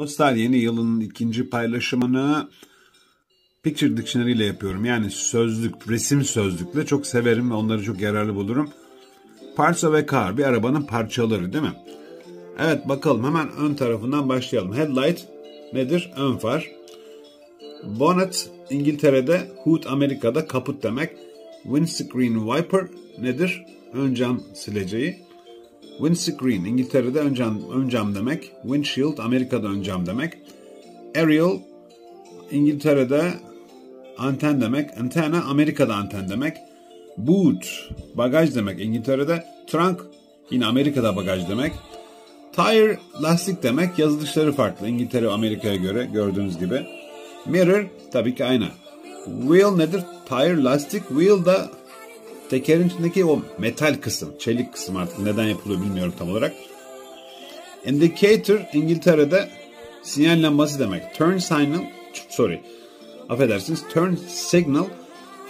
Dostlar yeni yılın ikinci paylaşımını Picture Dictionary ile yapıyorum. Yani sözlük, resim sözlükle çok severim ve onları çok yararlı bulurum. Parts of a car, bir arabanın parçaları değil mi? Evet bakalım hemen ön tarafından başlayalım. Headlight nedir? Ön far. Bonnet İngiltere'de, hood Amerika'da kaput demek. Windscreen wiper nedir? Ön cam sileceği. Windscreen İngiltere'de ön cam, ön cam demek. Windshield Amerika'da ön cam demek. Aerial İngiltere'de anten demek. Antena Amerika'da anten demek. Boot bagaj demek İngiltere'de. Trunk yine Amerika'da bagaj demek. Tire lastik demek. Yazılışları farklı İngiltere Amerika'ya göre gördüğünüz gibi. Mirror tabii ki ayna. Wheel nedir? Tire lastik. Wheel da Tekerin içindeki o metal kısım, çelik kısım artık neden yapılıyor bilmiyorum tam olarak. Indicator İngiltere'de sinyal lambası demek. Turn signal, sorry, affedersiniz, turn signal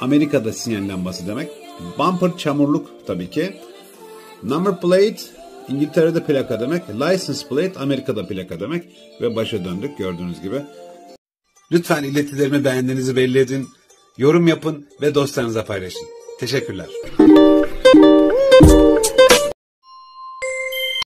Amerika'da sinyal lambası demek. Bumper çamurluk tabii ki. Number plate İngiltere'de plaka demek. License plate Amerika'da plaka demek. Ve başa döndük gördüğünüz gibi. Lütfen iletilerimi beğendiğinizi belli edin. Yorum yapın ve dostlarınıza paylaşın. Teşekkürler.